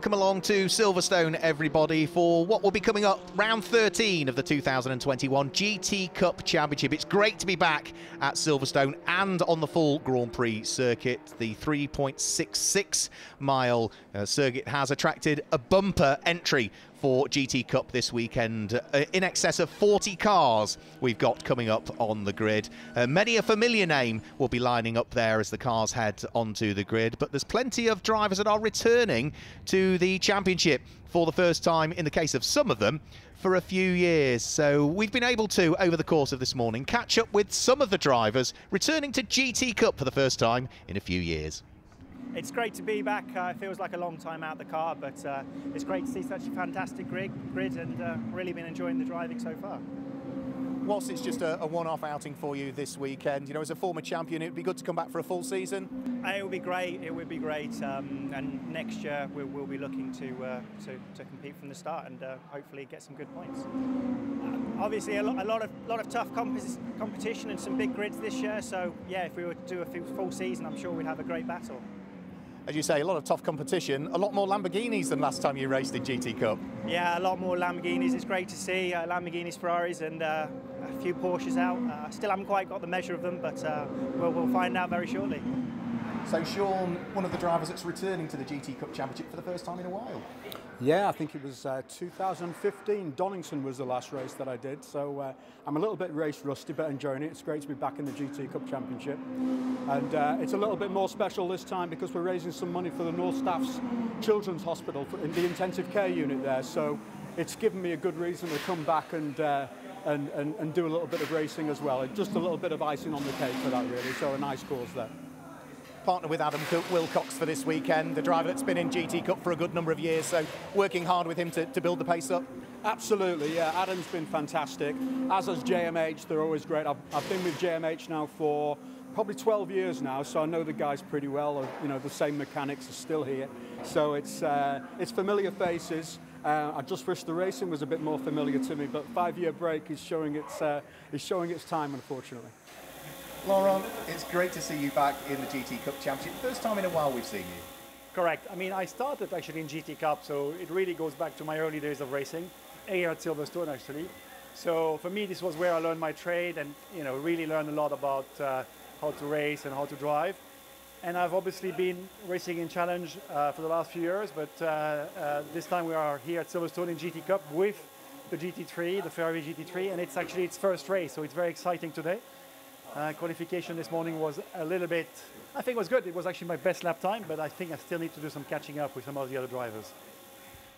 Welcome along to Silverstone, everybody, for what will be coming up round 13 of the 2021 GT Cup Championship. It's great to be back at Silverstone and on the full Grand Prix circuit. The 3.66 mile uh, circuit has attracted a bumper entry for GT Cup this weekend. Uh, in excess of 40 cars we've got coming up on the grid. Uh, many a familiar name will be lining up there as the cars head onto the grid, but there's plenty of drivers that are returning to the championship for the first time in the case of some of them for a few years. So we've been able to, over the course of this morning, catch up with some of the drivers returning to GT Cup for the first time in a few years. It's great to be back. Uh, it feels like a long time out the car, but uh, it's great to see such a fantastic grid, grid and uh, really been enjoying the driving so far. Whilst it's just a, a one-off outing for you this weekend, you know, as a former champion, it'd be good to come back for a full season. Uh, it would be great. It would be great. Um, and next year we'll, we'll be looking to, uh, to, to compete from the start and uh, hopefully get some good points. obviously, a lot, a lot of lot of tough competition and some big grids this year. So yeah, if we were to do a full season, I'm sure we'd have a great battle as you say, a lot of tough competition, a lot more Lamborghinis than last time you raced in GT Cup. Yeah, a lot more Lamborghinis. It's great to see uh, Lamborghinis, Ferraris, and uh, a few Porsches out. Uh, still haven't quite got the measure of them, but uh, we'll, we'll find out very shortly. So, Sean, one of the drivers that's returning to the GT Cup Championship for the first time in a while. Yeah, I think it was uh, 2015. Donington was the last race that I did, so uh, I'm a little bit race rusty, but enjoying it. It's great to be back in the GT Cup Championship, and uh, it's a little bit more special this time because we're raising some money for the North Staffs Children's Hospital in the intensive care unit there. So it's given me a good reason to come back and. Uh, and, and, and do a little bit of racing as well. Just a little bit of icing on the cake for that, really. So a nice cause there partner with Adam Wilcox for this weekend, the driver that's been in GT Cup for a good number of years, so working hard with him to, to build the pace up? Absolutely, yeah. Adam's been fantastic, as has JMH. They're always great. I've, I've been with JMH now for probably 12 years now, so I know the guys pretty well. You know, the same mechanics are still here. So it's, uh, it's familiar faces. Uh, I just wish the racing was a bit more familiar to me, but five-year break is showing its, uh, is showing its time, unfortunately. Laurent, it's great to see you back in the GT Cup Championship. First time in a while we've seen you. Correct. I mean, I started actually in GT Cup, so it really goes back to my early days of racing, here at Silverstone actually. So for me, this was where I learned my trade and you know really learned a lot about uh, how to race and how to drive. And I've obviously been racing in Challenge uh, for the last few years, but uh, uh this time we are here at Silverstone in GT Cup with the GT3, the Ferrari GT3, and it's actually its first race, so it's very exciting today. Uh, qualification this morning was a little bit, I think it was good. It was actually my best lap time, but I think I still need to do some catching up with some of the other drivers.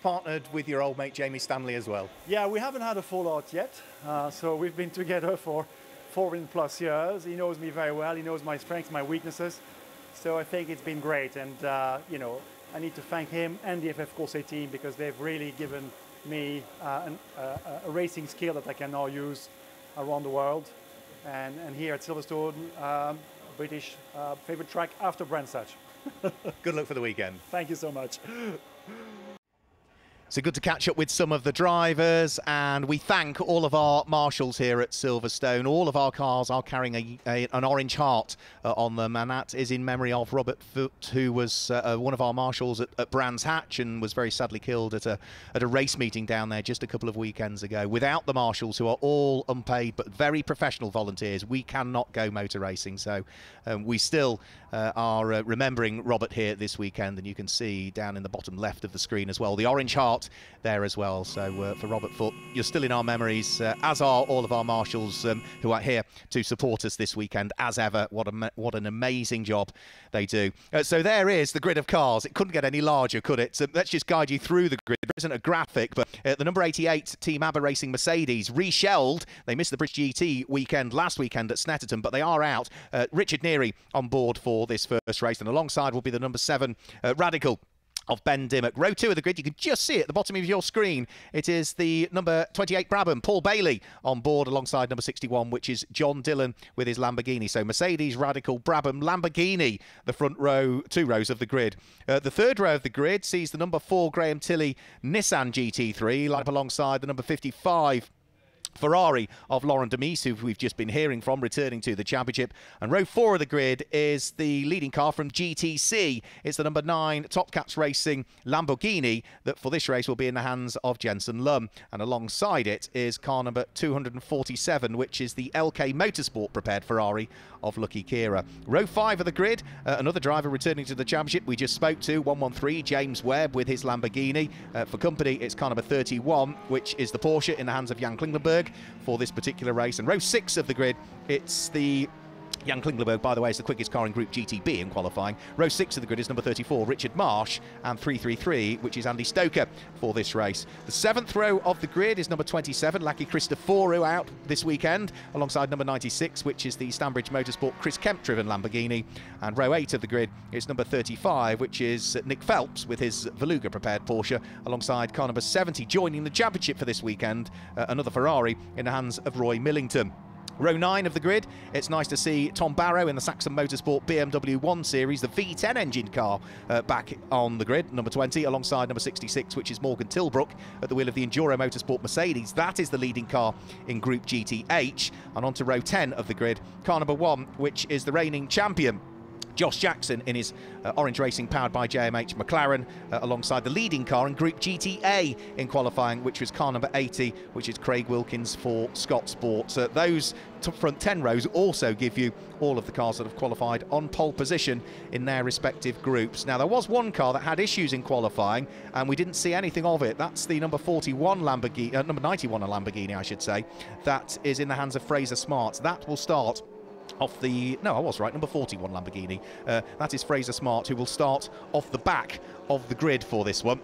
Partnered with your old mate Jamie Stanley as well? Yeah, we haven't had a fallout yet. Uh, so we've been together for four and plus years. He knows me very well. He knows my strengths, my weaknesses. So I think it's been great. And, uh, you know, I need to thank him and the FF Corse team because they've really given me uh, an, uh, a racing skill that I can now use around the world and, and here at Silverstone, um, British uh, favorite track after Brands Hatch. Good luck for the weekend. Thank you so much. So good to catch up with some of the drivers, and we thank all of our marshals here at Silverstone. All of our cars are carrying a, a, an orange heart uh, on them, and that is in memory of Robert Foot, who was uh, uh, one of our marshals at, at, Brands Hatch and was very sadly killed at a at a race meeting down there just a couple of weekends ago. Without the marshals, who are all unpaid but very professional volunteers, we cannot go motor racing. So um, we still uh, are uh, remembering Robert here this weekend, and you can see down in the bottom left of the screen as well the orange heart there as well. So uh, for Robert Foot, you're still in our memories, uh, as are all of our marshals um, who are here to support us this weekend, as ever. What a what an amazing job they do. Uh, so there is the grid of cars. It couldn't get any larger, could it? So let's just guide you through the grid. There isn't a graphic, but uh, the number 88 Team ABBA Racing Mercedes reshelled. They missed the British GT weekend last weekend at Snetterton, but they are out. Uh, Richard Neary on board for this first race, and alongside will be the number seven uh, Radical of Ben Dimmock. Row two of the grid, you can just see it at the bottom of your screen. It is the number 28 Brabham, Paul Bailey, on board alongside number 61, which is John Dillon with his Lamborghini. So Mercedes, Radical, Brabham, Lamborghini, the front row, two rows of the grid. Uh, the third row of the grid sees the number four Graham Tilley Nissan GT3, lined up alongside the number 55 Ferrari of Laurent de Meeus, who we've just been hearing from, returning to the championship. And row four of the grid is the leading car from GTC. It's the number nine Top Cats Racing Lamborghini that for this race will be in the hands of Jensen Lum. And alongside it is car number 247, which is the LK Motorsport prepared Ferrari of Lucky Khera. Row five of the grid, uh, another driver returning to the championship we just spoke to, 113, James Webb with his Lamborghini. Uh, for company, it's car number 31, which is the Porsche in the hands of Jan For this particular race. And row six of the grid, it's the Jan Klingelnberg, by the way, is the quickest car in Group GTB in qualifying. Row 6 of the grid is number 34, Richard Marsh, and 333, which is Andy Stoker for this race. The seventh row of the grid is number 27, Lucky Cristoforu out this weekend, alongside number 96, which is the Stanbridge Motorsport Chris Kemp driven Lamborghini. And row 8 of the grid is number 35, which is Nick Phelps with his Valluga prepared Porsche, alongside car number 70, joining the championship for this weekend, uh, another Ferrari in the hands of Roy Millington. Row 9 of the grid, it's nice to see Tom Barrow in the Saxon Motorsport BMW 1 Series, the V10 engine car, uh, back on the grid, number 20, alongside number 66, which is Morgan Tilbrook at the wheel of the Enduro Motorsport Mercedes. That is the leading car in Group GTH. And on to row 10 of the grid, car number 1, which is the reigning champion. Josh Jackson in his uh, Orange Racing powered by JMH McLaren uh, alongside the leading car in Group GTA in qualifying, which was car number 80, which is Craig Wilkins for Scott Sports. Uh, those front 10 rows also give you all of the cars that have qualified on pole position in their respective groups. Now, there was one car that had issues in qualifying, and we didn't see anything of it. That's the number 41 Lamborghini, uh, number 91 a Lamborghini, I should say. That is in the hands of Fraser Smart. That will start off the no I was right number 41 Lamborghini. Uh, that is Fraser Smart who will start off the back of the grid for this one.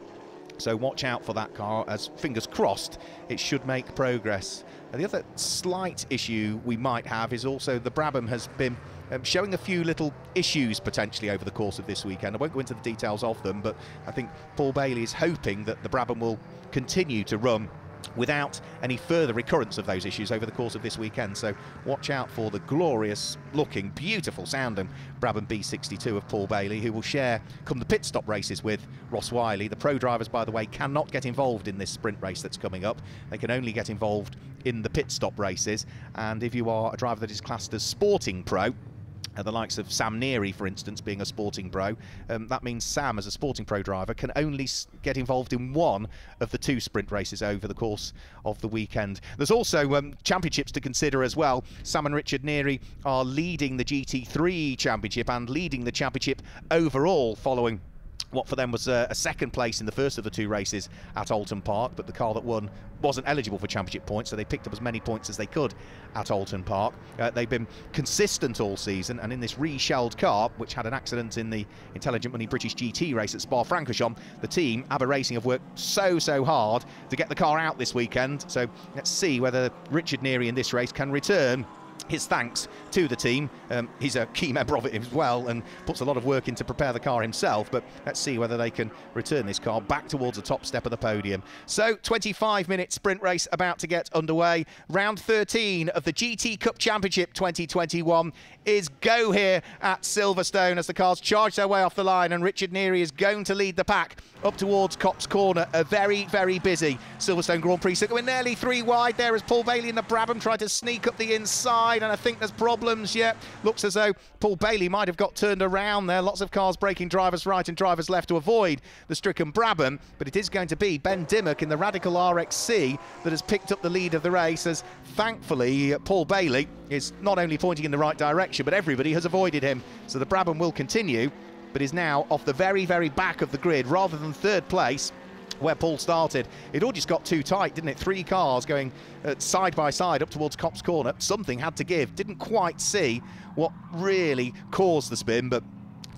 So watch out for that car. As fingers crossed it should make progress. The other slight issue we might have is also the Brabham has been um, showing a few little issues potentially over the course of this weekend. I won't go into the details of them, but I think Paul Bailey is hoping that the Brabham will continue to run without any further recurrence of those issues over the course of this weekend. So watch out for the glorious looking, beautiful sounding Brabham B62 of Paul Bailey, who will share come the pit stop races with Ross Wylie. The pro drivers, by the way, cannot get involved in this sprint race that's coming up. They can only get involved in the pit stop races. And if you are a driver that is classed as sporting pro, uh, the likes of Sam Neary, for instance, being a sporting pro. Um, that means Sam, as a sporting pro driver, can only get involved in one of the two sprint races over the course of the weekend. There's also um, championships to consider as well. Sam and Richard Neary are leading the GT3 championship and leading the championship overall following what for them was a, a, second place in the first of the two races at Oulton Park, but the car that won wasn't eligible for championship points, so they picked up as many points as they could at Oulton Park. Uh, they've been consistent all season, and in this reshelled car, which had an accident in the Intelligent Money British GT race at Spa-Francorchamps, the team, ABBA Racing, have worked so, so hard to get the car out this weekend. So let's see whether Richard Neary in this race can return his thanks to the team. Um, he's a key member of it as well and puts a lot of work in to prepare the car himself. But let's see whether they can return this car back towards the top step of the podium. So, 25 minute sprint race about to get underway. Round 13 of the GT Cup Championship 2021 is go here at Silverstone as the cars charge their way off the line and Richard Neary is going to lead the pack up towards Copse Corner. A very, very busy Silverstone Grand Prix circuit. We're nearly three wide there as Paul Bailey and the Brabham try to sneak up the inside and I think there's problems yet. Looks as though Paul Bailey might have got turned around there. Lots of cars breaking drivers right and drivers left to avoid the stricken Brabham, but it is going to be Ben Dimmock in the Radical RXC that has picked up the lead of the race as thankfully Paul Bailey is not only pointing in the right direction, but everybody has avoided him. So the Brabham will continue, but is now off the very, very back of the grid rather than third place where Paul started. It all just got too tight, didn't it? Three cars going uh, side by side up towards Copse Corner. Something had to give. Didn't quite see what really caused the spin, but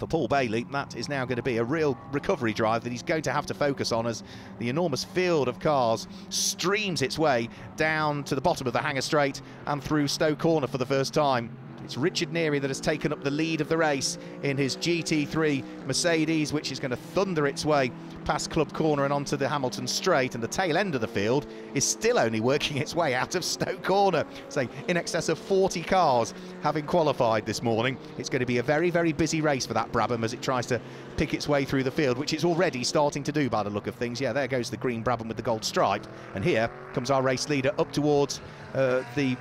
for Paul Bailey, that is now going to be a real recovery drive that he's going to have to focus on as the enormous field of cars streams its way down to the bottom of the Hangar Straight and through Stowe Corner for the first time. It's Richard Neary that has taken up the lead of the race in his GT3 Mercedes, which is going to thunder its way past Club Corner and onto the Hamilton Straight. And the tail end of the field is still only working its way out of Stoke Corner. So, in excess of 40 cars having qualified this morning. It's going to be a very, very busy race for that Brabham as it tries to pick its way through the field, which it's already starting to do by the look of things. Yeah, there goes the green Brabham with the gold stripe. And here comes our race leader up towards uh, the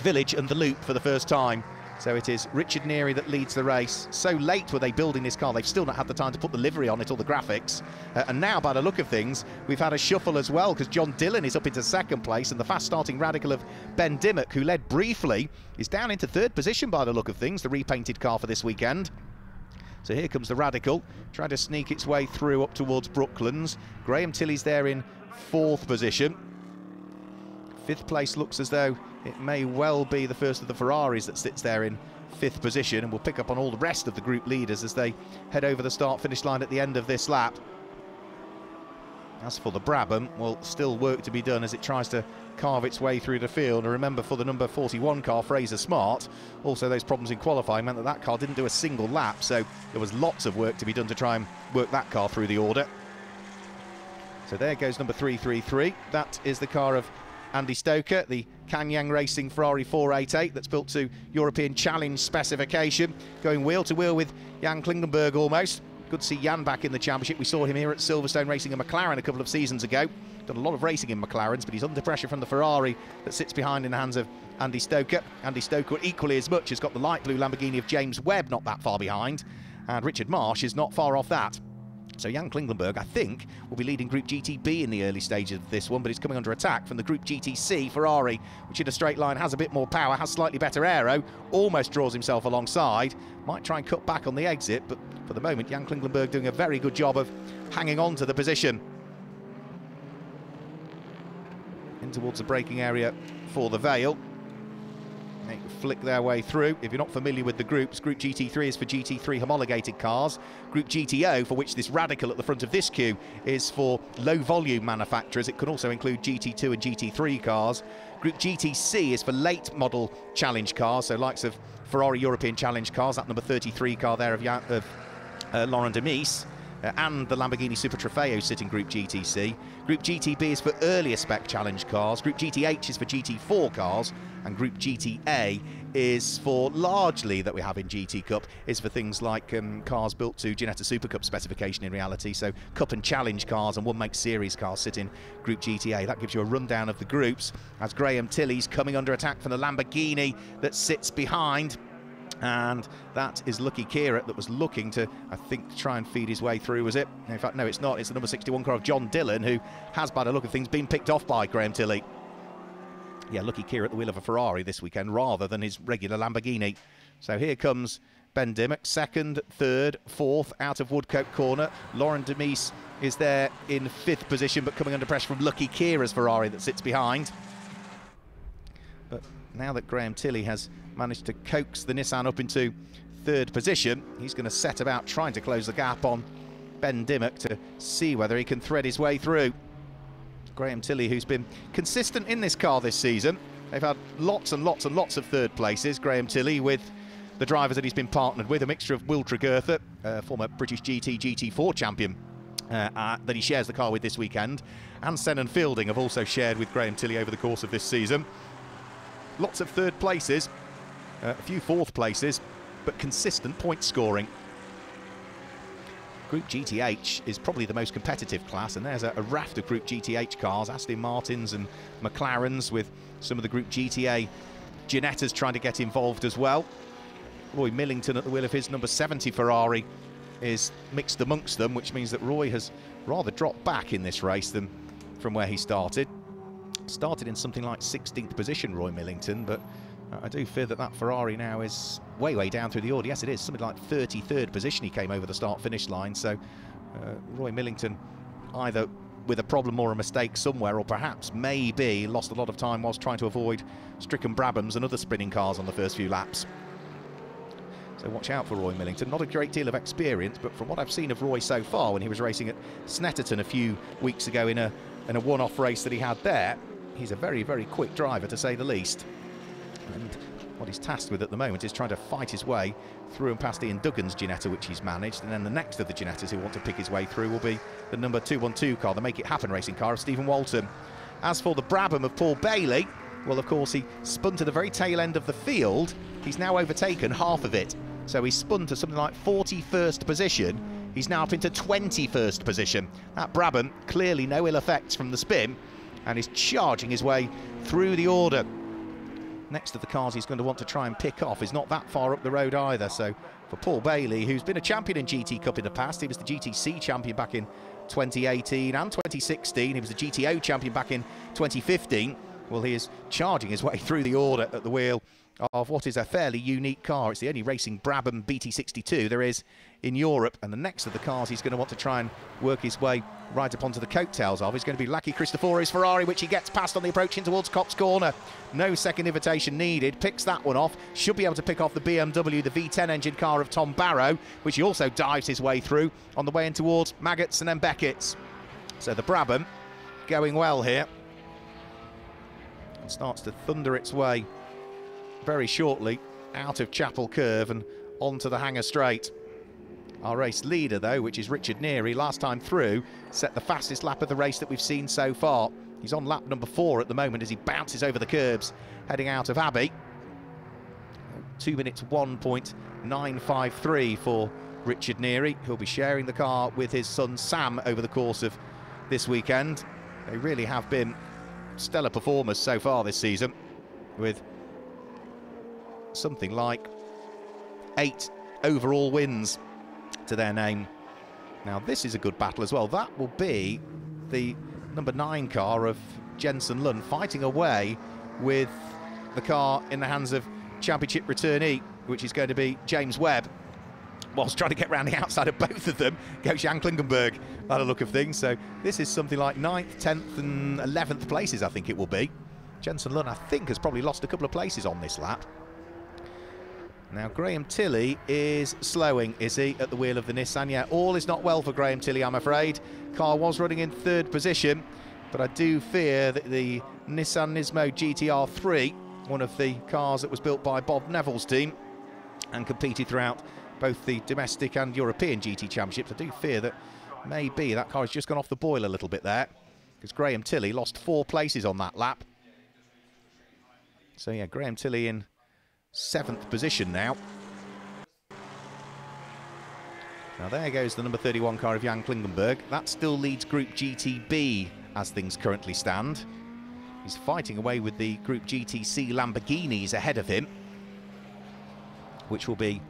village and the loop for the first time. So it is Richard Neary that leads the race. So late were they building this car, they've still not had the time to put the livery on it or the graphics. Uh, and now, by the look of things, we've had a shuffle as well because John Dillon is up into second place and the fast starting radical of Ben Dimmock, who led briefly, is down into third position by the look of things, the repainted car for this weekend. So here comes the Radical, trying to sneak its way through up towards Brooklands. Graham Tilley's there in fourth position. Fifth place looks as though it may well be the first of the Ferraris that sits there in fifth position and will pick up on all the rest of the group leaders as they head over the start-finish line at the end of this lap. As for the Brabham, well, still work to be done as it tries to carve its way through the field. And remember, for the number 41 car, Fraser Smart, also those problems in qualifying meant that that car didn't do a single lap. So there was lots of work to be done to try and work that car through the order. So there goes number 333. That is the car of Andy Stoker, the Kanyang Racing Ferrari 488 that's built to European Challenge specification, going wheel to wheel with Jan Klingelnberg almost. Good to see Jan back in the championship. We saw him here at Silverstone racing a McLaren a couple of seasons ago. Done a lot of racing in McLarens, but he's under pressure from the Ferrari that sits behind in the hands of Andy Stoker. Andy Stoker, equally as much, has got the light blue Lamborghini of James Webb not that far behind, and Richard Marsh is not far off that. So Jan Klingelnberg, I think, will be leading Group GTB in the early stages of this one, but he's coming under attack from the Group GTC Ferrari, which in a straight line has a bit more power, has slightly better aero, almost draws himself alongside, might try and cut back on the exit, but for the moment, Jan Klingelnberg doing a very good job of hanging on to the position. In towards the braking area for the Vale. They flick their way through. If you're not familiar with the groups, Group GT3 is for GT3 homologated cars. Group GTO, for which this radical at the front of this queue is for low volume manufacturers. It can also include GT2 and GT3 cars. Group GTC is for late model challenge cars, so likes of Ferrari European challenge cars, that number 33 car there of, of uh, Laurent de Meeus. Uh, and the Lamborghini Super Trofeo sitting Group GTC. Group GTB is for earlier spec challenge cars. Group GTH is for GT4 cars. And Group GTA is for largely that we have in GT Cup is for things like um, cars built to Ginetta Super Cup specification in reality. So Cup and Challenge cars and one make series cars sit in Group GTA. That gives you a rundown of the groups as Graham Tilley's coming under attack from the Lamborghini that sits behind and that is Lucky Khera that was looking to, I think, try and feed his way through, was it? In fact, no, it's not. It's the number 61 car of John Dillon, who has, by the look of things, been picked off by Graham Tilley. Yeah, Lucky Khera at the wheel of a Ferrari this weekend rather than his regular Lamborghini. So here comes Ben Dimmock, second, third, fourth out of Woodcote Corner. Lauren de Meeus is there in fifth position, but coming under pressure from Lucky Khera's Ferrari that sits behind. But now that Graham Tilley has managed to coax the Nissan up into third position. He's going to set about trying to close the gap on Ben Dimmock to see whether he can thread his way through. Graham Tilley, who's been consistent in this car this season. They've had lots and lots and lots of third places. Graham Tilley with the drivers that he's been partnered with, a mixture of Will Tregurtha, uh, former British GT GT4 champion, uh, uh, that he shares the car with this weekend, and Senan Fielding have also shared with Graham Tilley over the course of this season. Lots of third places, Uh, a few fourth places, but consistent point scoring. Group GTH is probably the most competitive class, and there's a, a, raft of Group GTH cars, Aston Martins and McLarens, with some of the Group GTA Ginettas trying to get involved as well. Roy Millington at the wheel of his number 70 Ferrari is mixed amongst them, which means that Roy has rather dropped back in this race than from where he started. Started in something like 16th position, Roy Millington, but I do fear that that Ferrari now is way, way down through the order. Yes, it is. Something like 33rd position he came over the start-finish line. So uh, Roy Millington either with a problem or a mistake somewhere, or perhaps maybe lost a lot of time whilst trying to avoid stricken Brabhams and other spinning cars on the first few laps. So watch out for Roy Millington. Not a great deal of experience, but from what I've seen of Roy so far when he was racing at Snetterton a few weeks ago in a, in a one-off race that he had there, he's a very, very quick driver to say the least. And what he's tasked with at the moment is trying to fight his way through and past Ian Duggan's Ginetta, which he's managed. And then the next of the Ginettas who want to pick his way through will be the number 212 car, the Make It Happen racing car of Stephen Walton. As for the Brabham of Paul Bailey, well, of course, he spun to the very tail end of the field. He's now overtaken half of it. So he's spun to something like 41st position. He's now up into 21st position. That Brabham, clearly no ill effects from the spin, and is charging his way through the order next to the cars he's going to want to try and pick off is not that far up the road either. So for Paul Bailey, who's been a champion in GT Cup in the past, he was the GTC champion back in 2018 and 2016. He was the GTO champion back in 2015. Well, he is charging his way through the order at the wheel of what is a fairly unique car. It's the only racing Brabham BT62 there is in Europe. And the next of the cars he's going to want to try and work his way right up onto the coattails of is going to be Lucky Cristofori's Ferrari, which he gets past on the approach in towards Copse Corner. No second invitation needed. Picks that one off. Should be able to pick off the BMW, the V10 engine car of Tom Barrow, which he also dives his way through on the way in towards Maggotts and then Beckett's. So the Brabham going well here. And starts to thunder its way very shortly out of Chapel Curve and onto the Hangar Straight. Our race leader, though, which is Richard Neary, last time through, set the fastest lap of the race that we've seen so far. He's on lap number four at the moment as he bounces over the curbs, heading out of Abbey. Two minutes 1.953 for Richard Neary, who'll be sharing the car with his son Sam over the course of this weekend. They really have been stellar performers so far this season, with something like eight overall wins to their name. Now this is a good battle as well. That will be the number nine car of Jensen Lund fighting away with the car in the hands of championship returnee, which is going to be James Webb. Whilst trying to get round the outside of both of them goes Jan Klingelnberg by the look of things. So this is something like 9th, 10th and 11th places, I think it will be. Jensen Lund, I think, has probably lost a couple of places on this lap. Now, Graham Tilley is slowing, is he, at the wheel of the Nissan? Yeah, all is not well for Graham Tilley, I'm afraid. Car was running in third position, but I do fear that the Nissan Nismo GTR 3, one of the cars that was built by Bob Neville's team and competed throughout both the domestic and European GT Championships, I do fear that maybe that car has just gone off the boil a little bit there because Graham Tilley lost four places on that lap. So, yeah, Graham Tilley in seventh position now. Now there goes the number 31 car of Jan Klingelnberg. That still leads Group GTB as things currently stand. He's fighting away with the Group GTC Lamborghinis ahead of him, which will be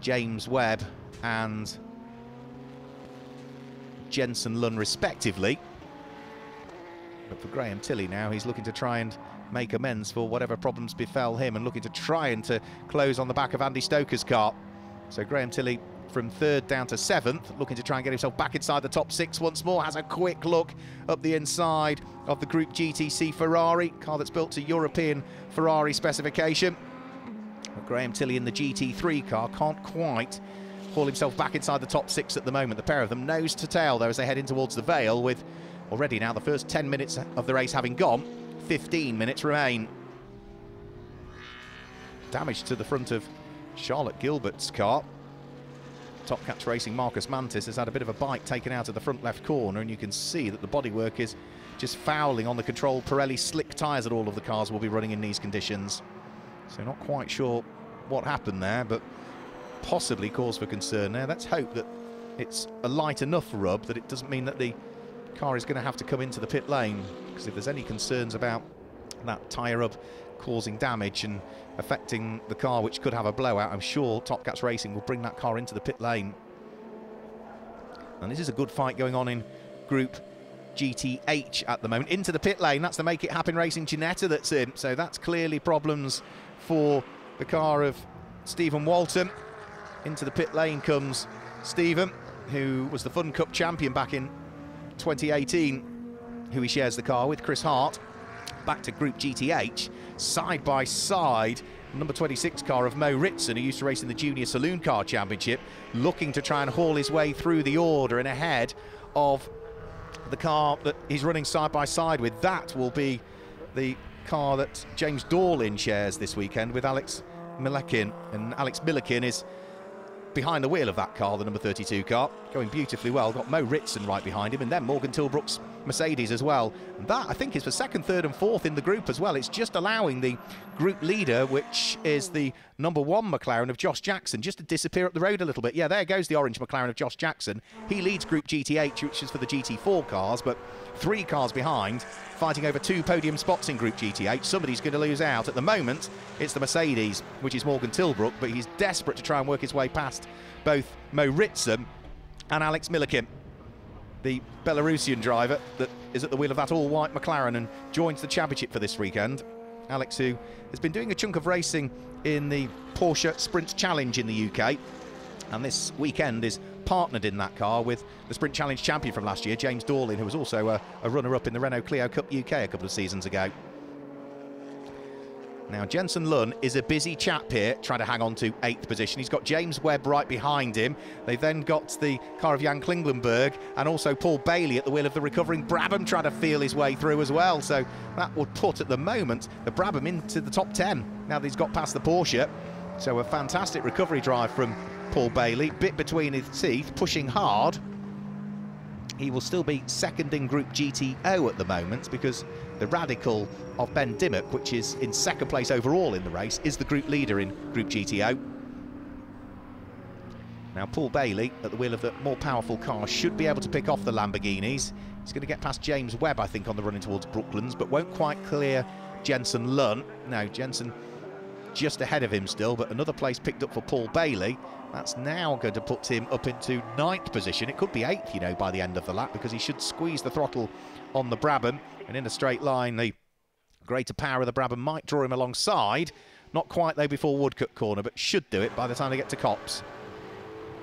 James Webb and Jensen Lund respectively. But for Graham Tilley now, he's looking to try and make amends for whatever problems befell him and looking to try and to close on the back of Andy Stoker's car. So Graham Tilley from third down to seventh, looking to try and get himself back inside the top six once more. Has a quick look up the inside of the Group GTC Ferrari, car that's built to European Ferrari specification. But Graham Tilley in the GT3 car can't quite haul himself back inside the top six at the moment. The pair of them nose to tail, though, as they head in towards the Vale with already now the first 10 minutes of the race having gone. 15 minutes remain. Damage to the front of Charlotte Gilbert's car. Top Cats Racing Marcus Mantis has had a bit of a bite taken out of the front left corner and you can see that the bodywork is just fouling on the control Pirelli slick tyres that all of the cars will be running in these conditions. So not quite sure what happened there, but possibly cause for concern there. Let's hope that it's a light enough rub that it doesn't mean that the car is going to have to come into the pit lane because if there's any concerns about that tyre rub causing damage and affecting the car which could have a blowout I'm sure Top Cats Racing will bring that car into the pit lane. And this is a good fight going on in group GTH at the moment. Into the pit lane that's the make it happen racing Ginetta that's in. So that's clearly problems for the car of Stephen Walton. Into the pit lane comes Stephen who was the Fun Cup champion back in 2018, who he shares the car with, Chris Hart. Back to Group GTH, side by side, number 26 car of Mo Ritson, who used to race in the Junior Saloon Car Championship, looking to try and haul his way through the order and ahead of the car that he's running side by side with. That will be the car that James Dorlin shares this weekend with Alex Malykhin. And Alex Malykhin is behind the wheel of that car, the number 32 car, going beautifully well. Got Mo Ritson right behind him, and then Morgan Tilbrook's Mercedes as well. And that, I think, is for second, third, and fourth in the group as well. It's just allowing the group leader, which is the number one McLaren of Josh Jackson, just to disappear up the road a little bit. Yeah, there goes the orange McLaren of Josh Jackson. He leads Group GTH, which is for the GT4 cars, but three cars behind, fighting over two podium spots in Group GTH. Somebody's going to lose out. At the moment, it's the Mercedes, which is Morgan Tilbrook, but he's desperate to try and work his way past both Mo Ritson and Alex Malykhin the Belarusian driver that is at the wheel of that all-white McLaren and joins the championship for this weekend. Alex, who has been doing a chunk of racing in the Porsche Sprint Challenge in the UK, and this weekend is partnered in that car with the Sprint Challenge champion from last year, James Dorlin, who was also a, a runner-up in the Renault Clio Cup UK a couple of seasons ago. Now, Jensen Lunn is a busy chap here, trying to hang on to eighth position. He's got James Webb right behind him. They've then got the car of Jan Klingelnberg and also Paul Bailey at the wheel of the recovering Brabham trying to feel his way through as well. So that would put, at the moment, the Brabham into the top 10 now that he's got past the Porsche. So a fantastic recovery drive from Paul Bailey. Bit between his teeth, pushing hard. He will still be second in Group GTO at the moment because the Radical of Ben Dimmock, which is in second place overall in the race, is the group leader in Group GTO. Now Paul Bailey, at the wheel of the more powerful car, should be able to pick off the Lamborghinis. He's going to get past James Webb, I think, on the running towards Brooklands, but won't quite clear Jensen Lunn. No, Jensen just ahead of him still, but another place picked up for Paul Bailey. That's now going to put him up into ninth position. It could be eighth, you know, by the end of the lap, because he should squeeze the throttle on the Brabham. And in a straight line, the greater power of the Brabham might draw him alongside. Not quite, though, before Woodcote Corner, but should do it by the time they get to Copse.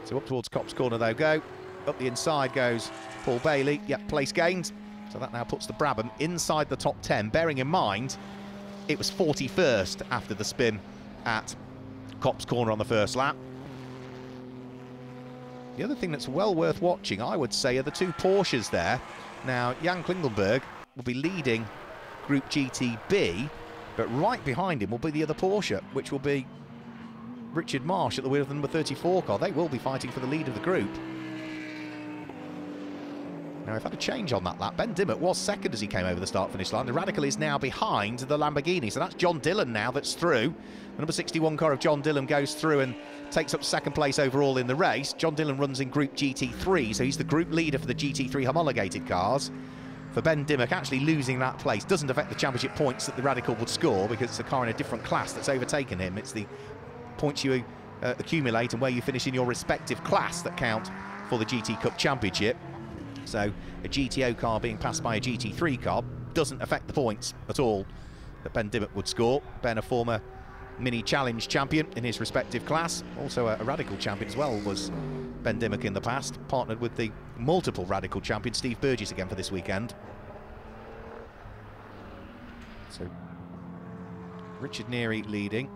So up towards Copse Corner, they'll go. Up the inside goes Paul Bailey. Yep, place gained. So that now puts the Brabham inside the top 10, bearing in mind it was 41st after the spin at Copse Corner on the first lap. The other thing that's well worth watching, I would say, are the two Porsches there. Now, Jan Klingelnberg will be leading Group GTB, but right behind him will be the other Porsche, which will be Richard Marsh at the wheel of the number 34 car. They will be fighting for the lead of the group. Now, we've had a change on that lap. Ben Dimmock was second as he came over the start-finish line. The Radical is now behind the Lamborghini, so that's John Dillon now that's through. The number 61 car of John Dillon goes through and takes up second place overall in the race. John Dillon runs in Group GT3, so he's the group leader for the GT3 homologated cars. For Ben Dimmock, actually losing that place doesn't affect the championship points that the Radical would score because it's a car in a different class that's overtaken him. It's the points you uh, accumulate and where you finish in your respective class that count for the GT Cup Championship. So a GTO car being passed by a GT3 car doesn't affect the points at all that Ben Dimmock would score. Ben, a former mini challenge champion in his respective class, also a, a radical champion as well, was Ben Dimmock in the past, partnered with the multiple radical champion Steve Burgess again for this weekend. So Richard Neary leading,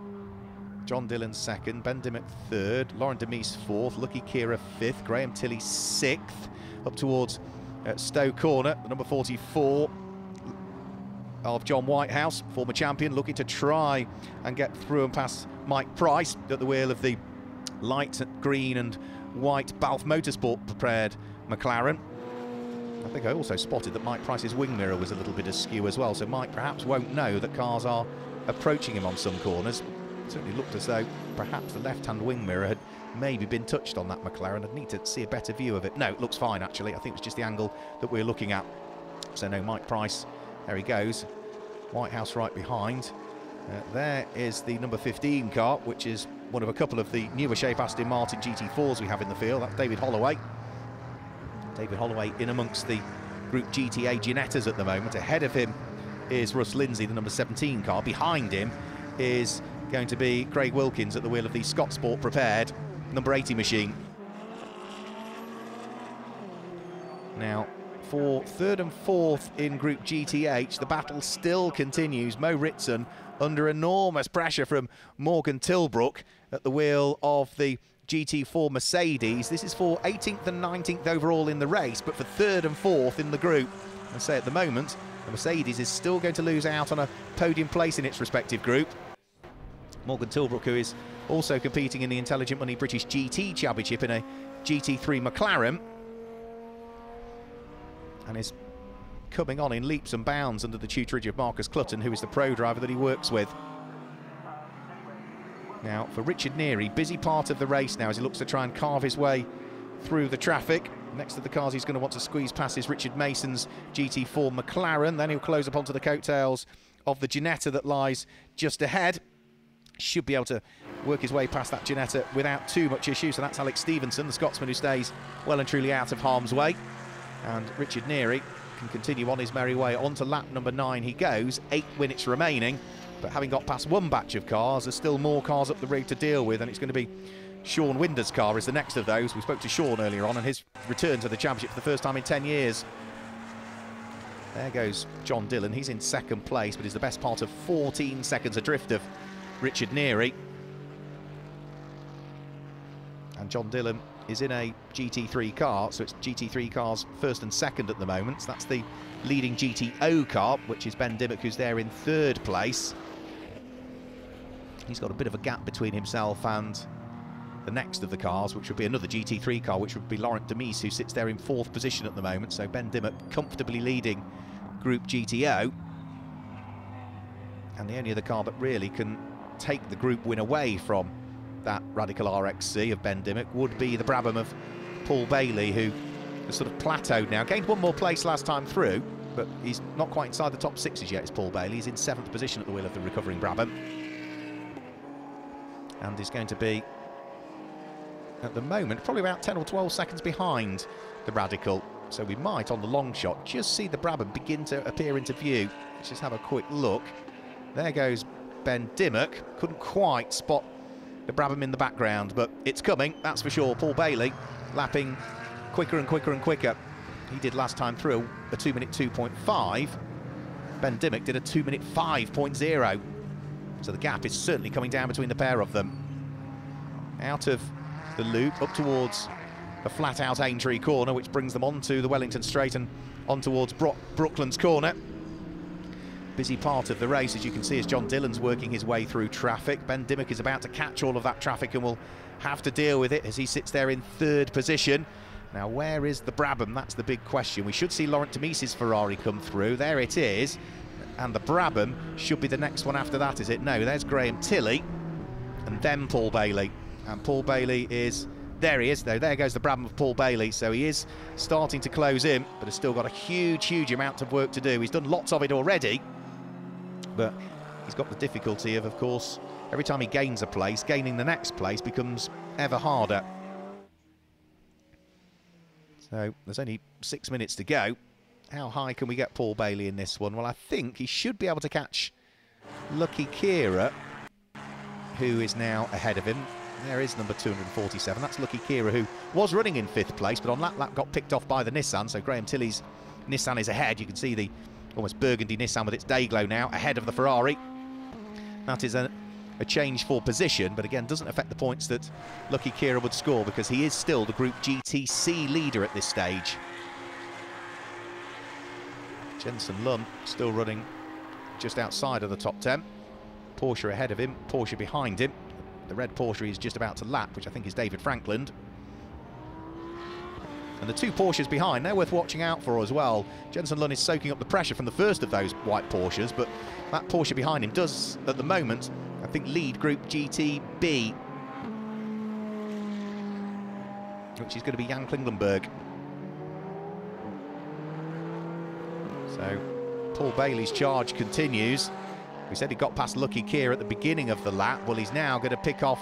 John Dillon second, Ben Dimmock third, Lauren de Meeus fourth, Lucky Khera fifth, Graham Tilley sixth, up towards uh, Stowe Corner, the number 44 of John Whitehouse, former champion, looking to try and get through and pass Mike Price at the wheel of the light green and white Balfe Motorsport prepared McLaren. I think I also spotted that Mike Price's wing mirror was a little bit askew as well, so Mike perhaps won't know that cars are approaching him on some corners. It certainly looked as though perhaps the left-hand wing mirror had maybe been touched on that McLaren. I'd need to see a better view of it. No, it looks fine actually. I think it's just the angle that we're looking at. So no, Mike Price, there he goes. Whitehouse right behind. Uh, there is the number 15 car, which is one of a couple of the newer shape Aston Martin GT4s we have in the field. That's David Holloway. David Holloway in amongst the Group GTA Ginettas at the moment. Ahead of him is Russ Lindsay, the number 17 car. Behind him is going to be Craig Wilkins at the wheel of the Scott Sport prepared number 80 machine. Now, for third and fourth in Group GTH, the battle still continues. Mo Ritson under enormous pressure from Morgan Tilbrook at the wheel of the GT4 Mercedes. This is for 18th and 19th overall in the race, but for third and fourth in the group. And say at the moment, The Mercedes is still going to lose out on a podium place in its respective group. Morgan Tilbrook, who is also competing in the Intelligent Money British GT Championship in a GT3 McLaren, and is coming on in leaps and bounds under the tutorage of Marcus Clutton, who is the pro driver that he works with. Now, for Richard Neary, busy part of the race now as he looks to try and carve his way through the traffic. Next to the cars he's going to want to squeeze past his Richard Mason's GT4 McLaren. Then he'll close up onto the coattails of the Ginetta that lies just ahead. Should be able to work his way past that Ginetta without too much issue. So that's Alex Stevenson, the Scotsman who stays well and truly out of harm's way. And Richard Neary can continue on his merry way. On to lap number nine he goes, eight minutes remaining. But having got past one batch of cars, there's still more cars up the rig to deal with, and it's going to be Sean Winder's car is the next of those. We spoke to Sean earlier on and his return to the championship for the first time in 10 years. There goes John Dillon. He's in second place, but he's the best part of 14 seconds adrift of Richard Neary. And John Dillon is in a GT3 car, so it's GT3 cars first and second at the moment. So that's the leading GTO car, which is Ben Dimmock, who's there in third place. He's got a bit of a gap between himself and the next of the cars, which would be another GT3 car, which would be Laurent de Meeus, who sits there in fourth position at the moment. So Ben Dimmock comfortably leading Group GTO. And the only other car that really can take the group win away from that Radical RXC of Ben Dimmock would be the Brabham of Paul Bailey, who has sort of plateaued now. Gained one more place last time through, but he's not quite inside the top sixes yet, is Paul Bailey. He's in seventh position at the wheel of the recovering Brabham. And he's going to be, at the moment, probably about 10 or 12 seconds behind the Radical. So we might, on the long shot, just see the Brabham begin to appear into view. Let's just have a quick look. There goes Ben Dimmock. Couldn't quite spot the Brabham in the background, but it's coming, that's for sure. Paul Bailey lapping quicker and quicker and quicker. He did last time through a 2 minute 2.5. Ben Dimmock did a 2 minute 5.0. So the gap is certainly coming down between the pair of them. Out of the loop, up towards a flat out Aintree corner, which brings them onto the Wellington Straight and on towards Bro corner. Busy part of the race, as you can see, as John Dillon's working his way through traffic. Ben Dimmock is about to catch all of that traffic and will have to deal with it as he sits there in third position. Now, where is the Brabham? That's the big question. We should see Laurent de Meeus's Ferrari come through. There it is. And the Brabham should be the next one after that, is it? No, there's Graham Tilley and then Paul Bailey. And Paul Bailey is... There he is, though. There goes the Brabham of Paul Bailey. So he is starting to close in, but has still got a huge, huge amount of work to do. He's done lots of it already but he's got the difficulty of, of course, every time he gains a place, gaining the next place becomes ever harder. So there's only six minutes to go. How high can we get Paul Bailey in this one? Well, I think he should be able to catch Lucky Khera, who is now ahead of him. There is number 247. That's Lucky Khera, who was running in fifth place, but on that lap got picked off by the Nissan. So Graham Tilley's Nissan is ahead. You can see the almost burgundy Nissan with its day glow now ahead of the Ferrari. That is a, a change for position, but again, doesn't affect the points that Lucky Khera would score because he is still the Group GTC leader at this stage. Jensen Lund still running just outside of the top 10. Porsche ahead of him, Porsche behind him. The red Porsche is just about to lap, which I think is David Frankland. And the two Porsches behind, they're worth watching out for as well. Jensen Lund is soaking up the pressure from the first of those white Porsches, but that Porsche behind him does, at the moment, I think, lead Group GTB, which is going to be Jan Klingelnberg. So Paul Bailey's charge continues. We said he got past Lucky Khera at the beginning of the lap. Well, he's now going to pick off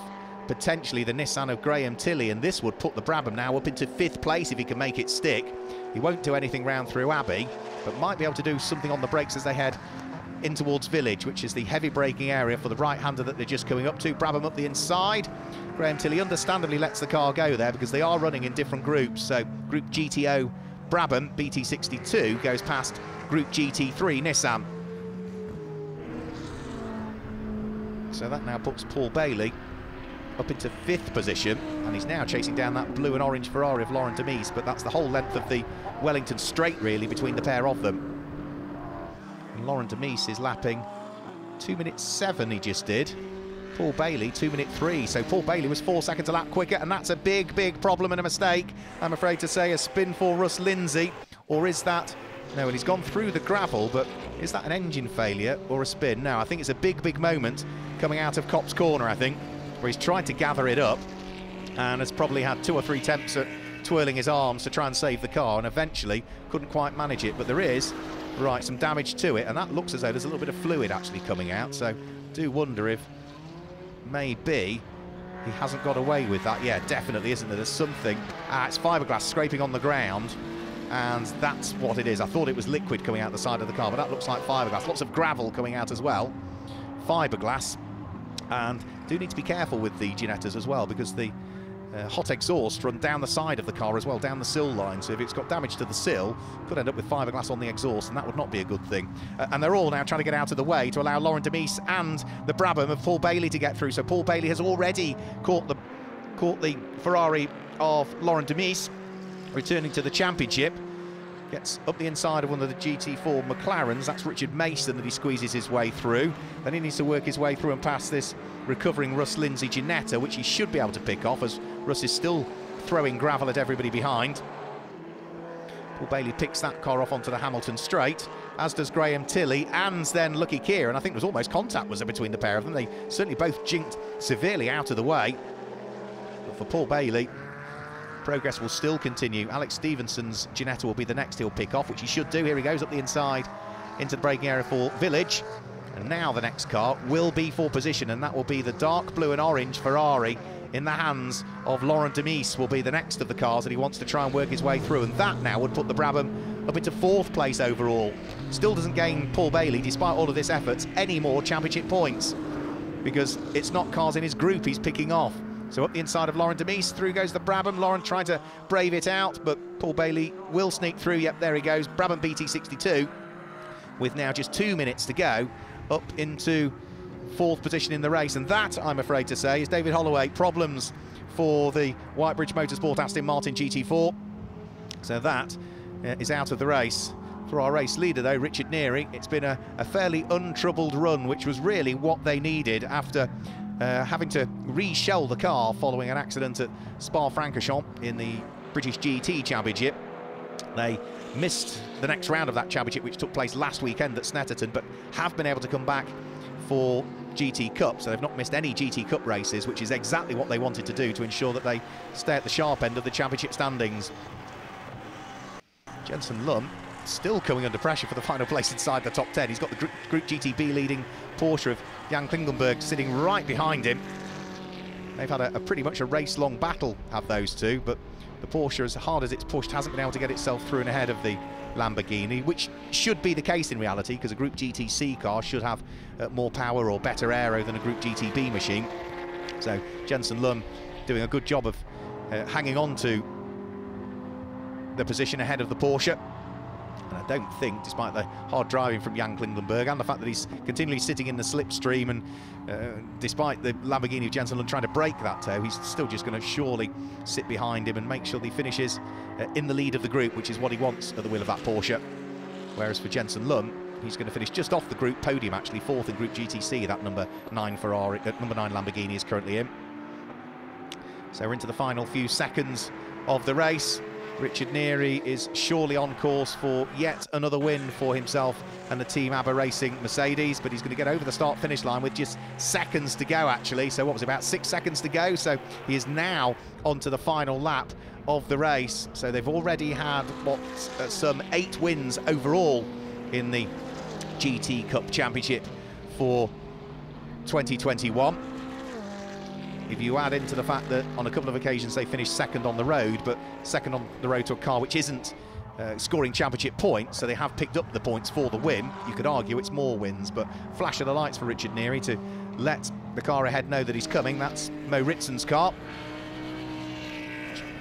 potentially the Nissan of Graham Tilley, and this would put the Brabham now up into fifth place if he can make it stick. He won't do anything round through Abbey, but might be able to do something on the brakes as they head in towards Village, which is the heavy braking area for the right-hander that they're just coming up to. Brabham up the inside. Graham Tilley understandably lets the car go there because they are running in different groups. So Group GTO Brabham BT62 goes past Group GT3 Nissan. So that now puts Paul Bailey up into fifth position and he's now chasing down that blue and orange Ferrari of Laurent de Meeus but that's the whole length of the Wellington straight really between the pair of them And Laurent de Meeus is lapping 2 minutes 7 he just did. Paul Bailey, 2 minute 3. So Paul Bailey was 4 seconds a lap quicker, and that's a big, big problem and a mistake. I'm afraid to say a spin for Russ Lindsay. Or is that... No, well, he's gone through the gravel, but is that an engine failure or a spin? No, I think it's a big, big moment coming out of Copse Corner, I think, where he's tried to gather it up and has probably had two or three attempts at twirling his arms to try and save the car and eventually couldn't quite manage it. But there is, right, some damage to it, and that looks as though there's a little bit of fluid actually coming out. So do wonder if maybe he hasn't got away with that. Yeah, definitely, isn't there? There's something. Ah, it's fiberglass scraping on the ground, and that's what it is. I thought it was liquid coming out the side of the car, but that looks like fiberglass. Lots of gravel coming out as well. Fiberglass, and do need to be careful with the Ginettas as well because the uh, hot exhaust run down the side of the car as well, down the sill line. So if it's got damage to the sill, could end up with fiberglass on the exhaust, and that would not be a good thing. Uh, and they're all now trying to get out of the way to allow Laurent de Meeus and the Brabham of Paul Bailey to get through. So Paul Bailey has already caught the caught the Ferrari of Laurent de Meeus, returning to the championship. Gets up the inside of one of the GT4 McLarens. That's Richard Mason that he squeezes his way through. Then he needs to work his way through and past this recovering Russ Lindsay Ginetta, which he should be able to pick off as Russ is still throwing gravel at everybody behind. Paul Bailey picks that car off onto the Hamilton straight, as does Graham Tilley, and then Lucky Khera, and I think there was almost contact was there between the pair of them. They certainly both jinked severely out of the way. But for Paul Bailey, progress will still continue. Alex Stevenson's Ginetta will be the next he'll pick off, which he should do. Here he goes up the inside into the braking area for Village. And now the next car will be for position, and that will be the dark blue and orange Ferrari in the hands of Laurent de Meeus will be the next of the cars that he wants to try and work his way through. And that now would put the Brabham up into fourth place overall. Still doesn't gain Paul Bailey, despite all of this effort, any more championship points because it's not cars in his group he's picking off. So up the inside of Laurent de Meeus, through goes the Brabham. Laurent trying to brave it out, but Paul Bailey will sneak through. Yep, there he goes. Brabham BT62 with now just two minutes to go up into fourth position in the race. And that, I'm afraid to say, is David Holloway. Problems for the Whitebridge Motorsport Aston Martin GT4. So that uh, is out of the race. For our race leader, though, Richard Neary, it's been a, a fairly untroubled run, which was really what they needed after uh, having to reshell the car following an accident at Spa-Francorchamps in the British GT Championship. They missed the next round of that championship, which took place last weekend at Snetterton, but have been able to come back for GT Cup, so they've not missed any GT Cup races, which is exactly what they wanted to do to ensure that they stay at the sharp end of the championship standings. Jensen Lunn still coming under pressure for the final place inside the top 10. He's got the Group GTB leading Porsche of Jan Klingelnberg sitting right behind him. They've had a, a pretty much a race-long battle, have those two, but the Porsche, as hard as it's pushed, hasn't been able to get itself through and ahead of the Lamborghini, which should be the case in reality because a Group GTC car should have uh, more power or better aero than a Group GTB machine. So Jensen Lunn doing a good job of uh, hanging on to the position ahead of the Porsche. And I don't think, despite the hard driving from Jan Klingelnberg and the fact that he's continually sitting in the slipstream and uh, despite the Lamborghini of Jensen Lunn trying to break that toe, he's still just going to surely sit behind him and make sure that he finishes uh, in the lead of the group, which is what he wants at the wheel of that Porsche. Whereas for Jensen Lunn, he's going to finish just off the group podium, actually, fourth in Group GTC, that number nine Ferrari, uh, number nine Lamborghini is currently in. So we're into the final few seconds of the race. Richard Neary is surely on course for yet another win for himself and the Team ABBA Racing Mercedes, but he's going to get over the start-finish line with just seconds to go, actually. So what was it, about six seconds to go? So he is now onto the final lap of the race. So they've already had, what, uh, some eight wins overall in the GT Cup Championship for 2021 if you add into the fact that on a couple of occasions they finished second on the road, but second on the road to a car which isn't uh, scoring championship points, so they have picked up the points for the win. You could argue it's more wins, but flash of the lights for Richard Neary to let the car ahead know that he's coming. That's Moh Ritson's car.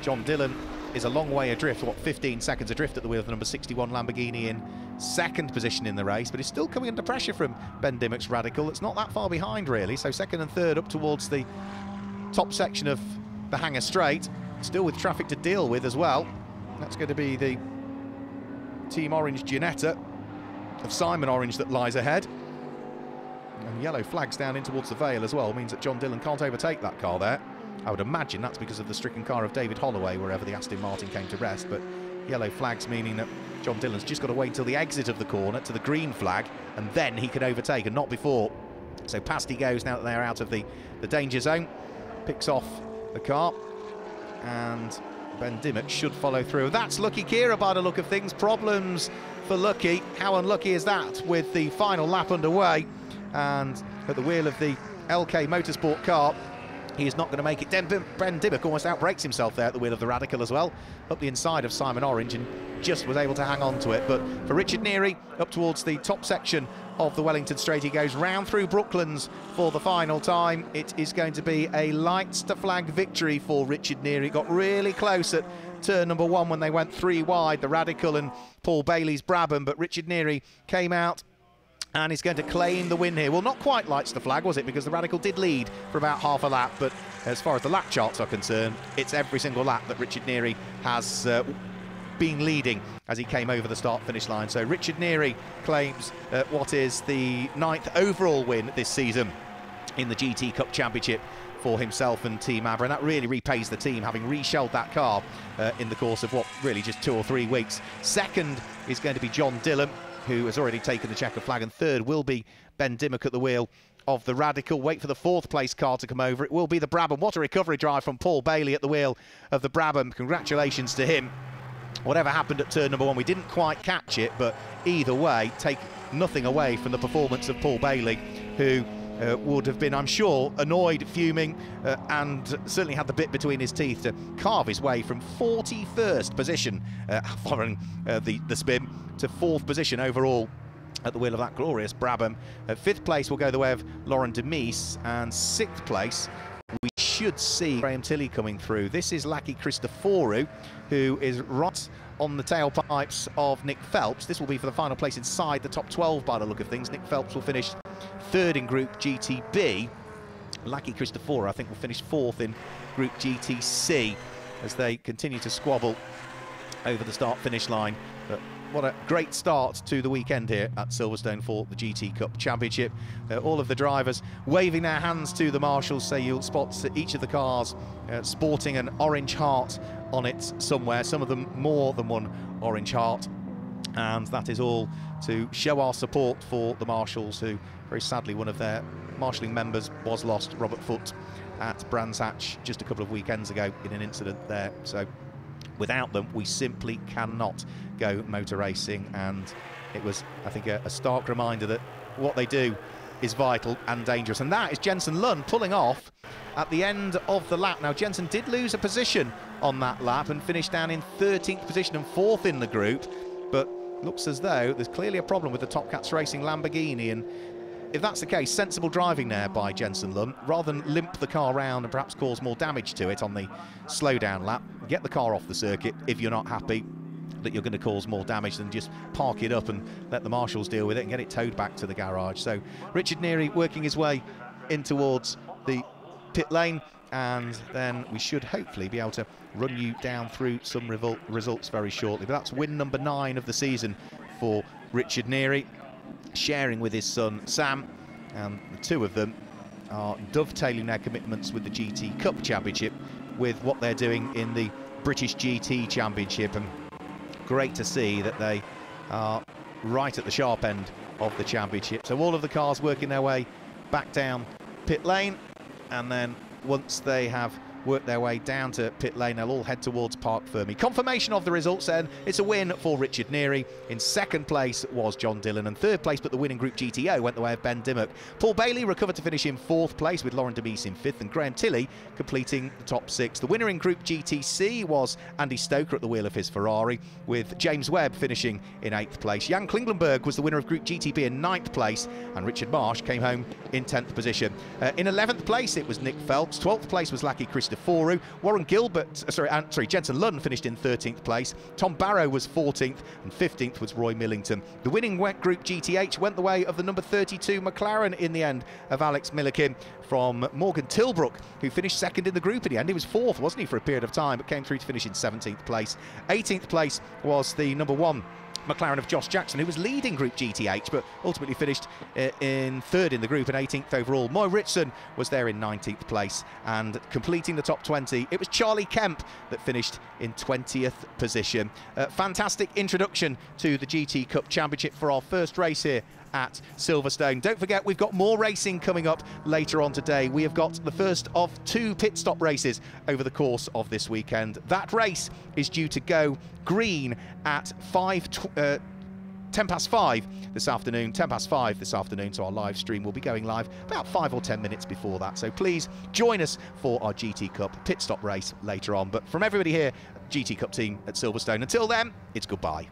John Dillon is a long way adrift, what, 15 seconds adrift at the wheel of the number 61 Lamborghini in second position in the race, but he's still coming under pressure from Ben Dimmock's Radical. It's not that far behind, really, so second and third up towards the top section of the Hangar Straight, still with traffic to deal with as well. That's going to be the Team Orange Ginetta of Simon Orange that lies ahead. And yellow flags down in towards the Vale as well means that John Dillon can't overtake that car there. I would imagine that's because of the stricken car of David Holloway wherever the Aston Martin came to rest. But yellow flags meaning that John Dillon's just got to wait until the exit of the corner to the green flag and then he can overtake and not before. So past he goes now that they're out of the, the danger zone. Picks off the car and Ben Dimmock should follow through. That's Lucky Khera by the look of things. Problems for Lucky. How unlucky is that with the final lap underway? And at the wheel of the LK Motorsport car, he is not going to make it. Ben Dimmock almost outbreaks himself there at the wheel of the Radical as well, up the inside of Simon Orange and just was able to hang on to it. But for Richard Neary, up towards the top section of the Wellington Straight, he goes round through Brooklands for the final time. It is going to be a lights to flag victory for Richard Neary. He Got really close at turn number one when they went three wide, the Radical and Paul Bailey's Brabham, but Richard Neary came out and he's going to claim the win here. Well, not quite lights the flag, was it? Because the Radical did lead for about half a lap, but as far as the lap charts are concerned, it's every single lap that Richard Neary has uh, been leading as he came over the start-finish line. So Richard Neary claims uh, what is the ninth overall win this season in the GT Cup Championship for himself and Team Abba, and that really repays the team, having reshelled that car uh, in the course of what really just two or three weeks. Second is going to be John Dillon, who has already taken the checker flag, and third will be Ben Dimmock at the wheel of the Radical. Wait for the fourth place car to come over. It will be the Brabham. What a recovery drive from Paul Bailey at the wheel of the Brabham. Congratulations to him. Whatever happened at turn number one, we didn't quite catch it, but either way, take nothing away from the performance of Paul Bailey, who uh, would have been, I'm sure, annoyed, fuming, uh, and certainly had the bit between his teeth to carve his way from 41st position uh, following uh, the, the spin to fourth position overall at the wheel of that glorious Brabham. Uh, fifth place will go the way of Lauren de Meeus, and sixth place we should see Graham Tilley coming through. This is Laki Christoforou, who is right on the tailpipes of Nick Phelps. This will be for the final place inside the top 12 by the look of things. Nick Phelps will finish third in Group GTB. Laki Christoforou, I think, will finish fourth in Group GTC as they continue to squabble over the start-finish line. But what a great start to the weekend here at Silverstone for the GT Cup Championship. Uh, all of the drivers waving their hands to the marshals, so you'll spot each of the cars uh, sporting an orange heart on it somewhere, some of them more than one orange heart. And that is all to show our support for the marshals, who very sadly one of their marshalling members was lost, Robert Foote, at Brands Hatch just a couple of weekends ago in an incident there. So without them, we simply cannot go motor racing. And it was, I think, a, a stark reminder that what they do is vital and dangerous. And that is Jensen Lunn pulling off at the end of the lap. Now, Jensen did lose a position on that lap and finished down in 13th position and fourth in the group, but looks as though there's clearly a problem with the Top Cats Racing Lamborghini. And if that's the case, sensible driving there by Jensen Lunn, rather than limp the car around and perhaps cause more damage to it on the slowdown lap, get the car off the circuit if you're not happy that you're going to cause more damage than just park it up and let the marshals deal with it and get it towed back to the garage. So Richard Neary working his way in towards the pit lane and then we should hopefully be able to run you down through some results very shortly. But that's win number nine of the season for Richard Neary, sharing with his son Sam, and the two of them are dovetailing their commitments with the GT Cup Championship with what they're doing in the British GT Championship. And great to see that they are right at the sharp end of the championship. So all of the cars working their way back down pit lane and then once they have work their way down to pit lane. They'll all head towards Parc Fermé. Confirmation of the results then. It's a win for Richard Neary. In second place was John Dillon. And third place, but the winning Group GTO went the way of Ben Dimmock. Paul Bailey recovered to finish in fourth place with Lauren de Meeus in fifth and Graham Tilley completing the top six. The winner in Group GTC was Andy Stoker at the wheel of his Ferrari with James Webb finishing in eighth place. Jan Klingelnberg was the winner of Group GTB in ninth place and Richard Marsh came home in 10th position. Uh, in 11th place it was Nick Phelps. 12th place was Laki Chris Christoforou. Warren Gilbert, uh, sorry, sorry, Jensen Lunn finished in 13th place. Tom Barrow was 14th, and 15th was Roy Millington. The winning group GTH went the way of the number 32 McLaren in the end of Alex Malykhin from Morgan Tilbrook, who finished second in the group in the end. He was fourth, wasn't he, for a period of time, but came through to finish in 17th place. 18th place was the number one McLaren of Josh Jackson, who was leading Group GTH, but ultimately finished uh, in third in the group and 18th overall. Moh Ritson was there in 19th place and completing the top 20. It was Charlie Kemp that finished in 20th position. Uh, fantastic introduction to the GT Cup Championship for our first race here at Silverstone. Don't forget, we've got more racing coming up later on today. We have got the first of two pit stop races over the course of this weekend. That race is due to go green at 5. Uh, 10 past 5 this afternoon, 10 past 5 this afternoon, so our live stream will be going live about 5 or 10 minutes before that. So please join us for our GT Cup pit stop race later on. But from everybody here, GT Cup team at Silverstone, until then, it's goodbye.